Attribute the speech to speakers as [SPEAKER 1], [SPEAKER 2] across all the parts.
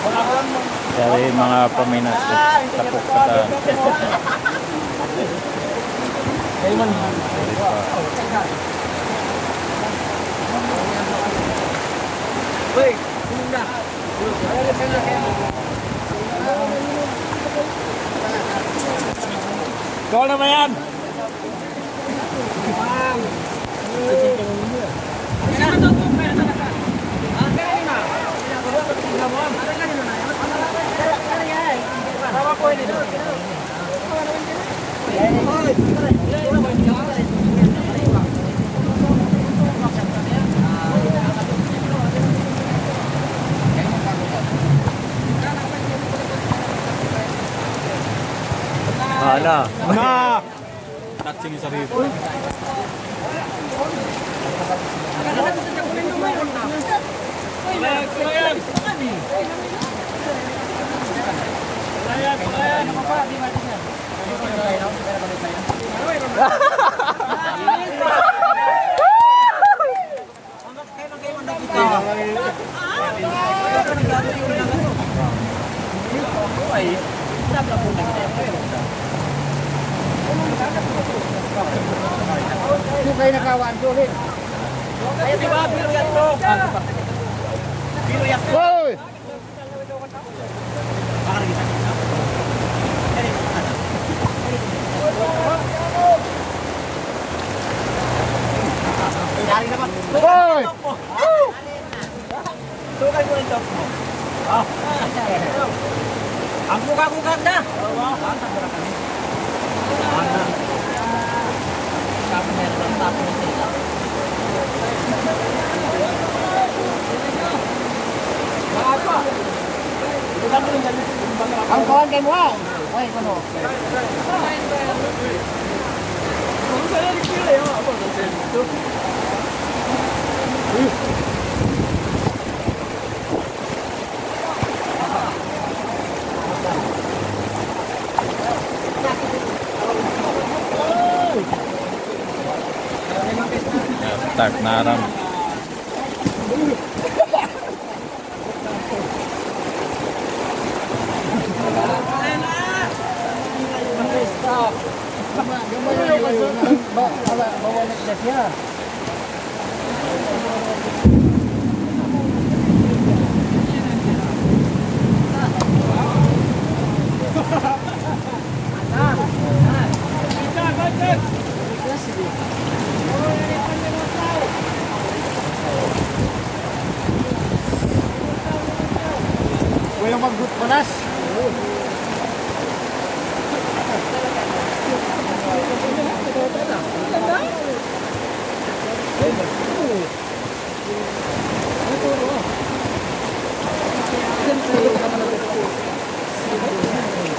[SPEAKER 1] Dari mga ko. Tapos pa ta.
[SPEAKER 2] Gol na ba yan?
[SPEAKER 1] Ana.
[SPEAKER 2] Na. Touching
[SPEAKER 3] is arrived.
[SPEAKER 2] Kaya, kaya. Hahaha
[SPEAKER 3] cái game wrong. Wait, one more.
[SPEAKER 1] Tak, naram.
[SPEAKER 3] Yeah.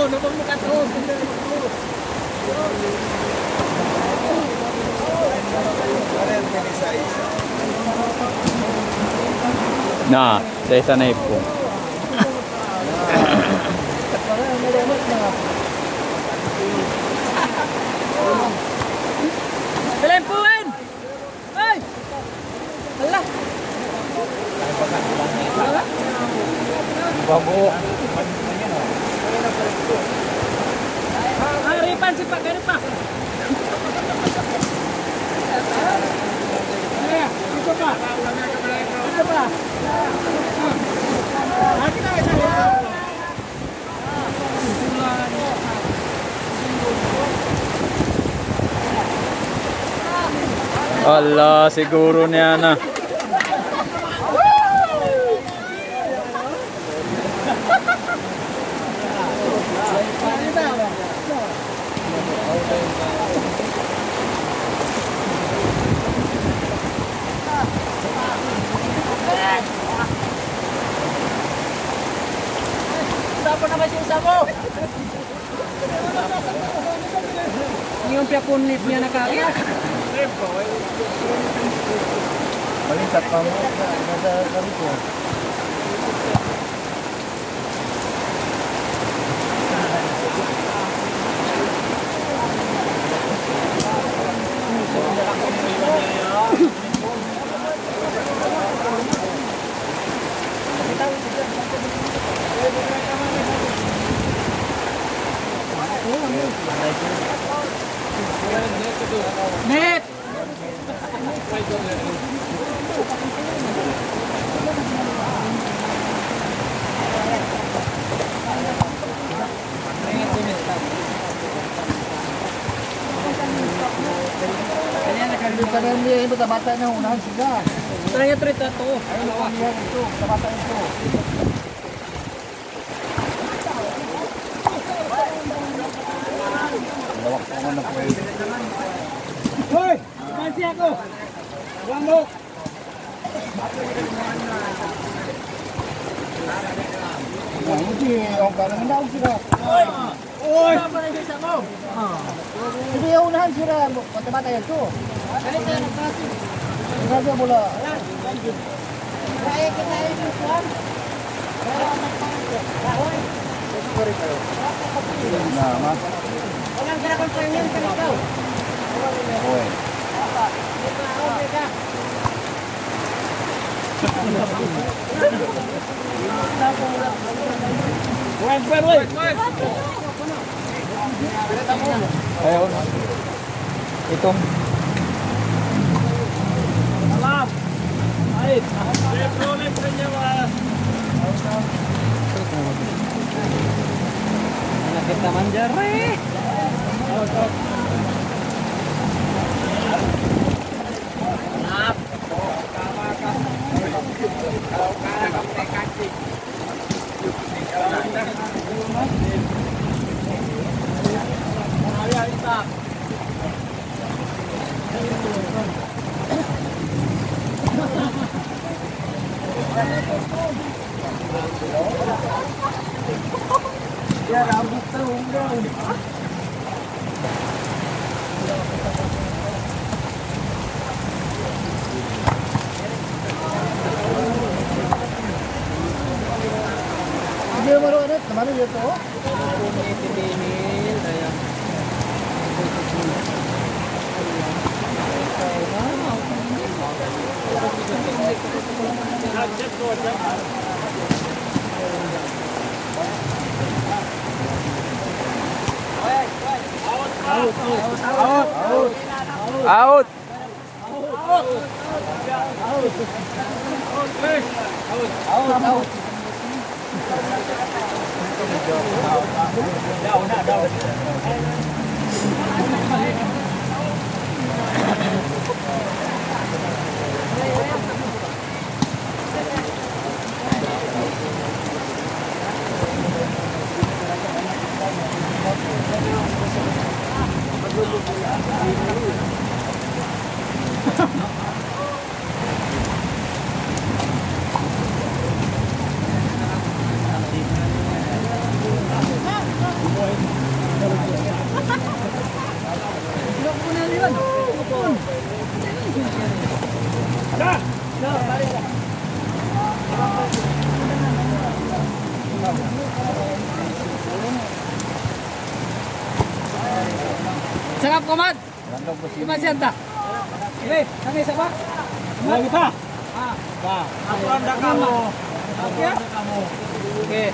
[SPEAKER 3] todos, nos vamos
[SPEAKER 1] a
[SPEAKER 3] todos. No, ya están ahí. Wala, siguro niya na.
[SPEAKER 1] Sapo naman yung sapo!
[SPEAKER 3] Yung piyakon nip niya nakakita. sạch
[SPEAKER 4] còn nó nó nó biết rồi
[SPEAKER 3] Net!
[SPEAKER 4] Hindi ka na niya yung bata na unahan sila.
[SPEAKER 3] Tanya
[SPEAKER 4] ito. Lawak pa naman na po eh.
[SPEAKER 3] Hoy!
[SPEAKER 4] Ang parang naog sila.
[SPEAKER 3] Oy!
[SPEAKER 4] Hindi, yung unahan sila. Bata-bata yan ito. Grabe mula. Nama. Oy.
[SPEAKER 3] Wag, wag, wag!
[SPEAKER 1] Ayun. Itong.
[SPEAKER 3] Alam! Ay! Lebro, lebro niya ba? Nakit naman Ya rambutnya
[SPEAKER 4] umrah. ano yun to? Kumaiti Daniel. Ayan.
[SPEAKER 1] Out,
[SPEAKER 3] out, out,
[SPEAKER 4] out, out. Out, out, out, out. đâu đâu po si
[SPEAKER 3] Gimana anta? Ini, kami siapa?
[SPEAKER 2] Lagi pa.
[SPEAKER 3] Ah,
[SPEAKER 2] Ba. Ako anda kamu.
[SPEAKER 3] oke ya? Oke.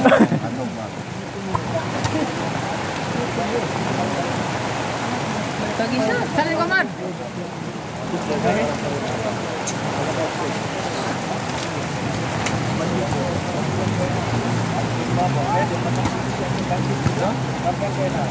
[SPEAKER 4] Random ba?
[SPEAKER 3] Tagisa, cari komad.
[SPEAKER 4] Sekarang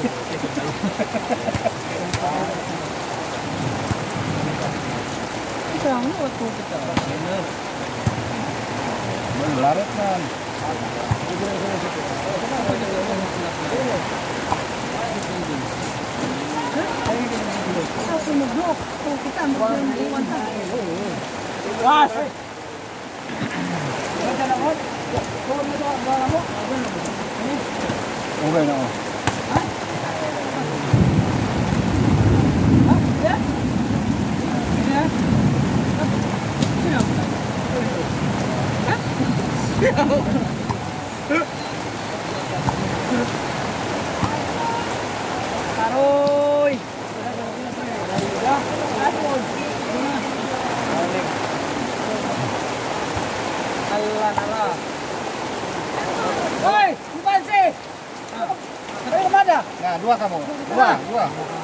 [SPEAKER 5] Kita
[SPEAKER 4] ang mga
[SPEAKER 6] tubig ka.
[SPEAKER 4] Malarit na. Ako mag-lock. Kita ang mag-iwan
[SPEAKER 6] tayo. Wash!
[SPEAKER 3] Okay na ako.
[SPEAKER 4] Rồi.
[SPEAKER 5] Allah Allah.
[SPEAKER 4] Oi, bukan sih. Tapi kemana?
[SPEAKER 3] Nah, dua kamu. Dua, dua. dua.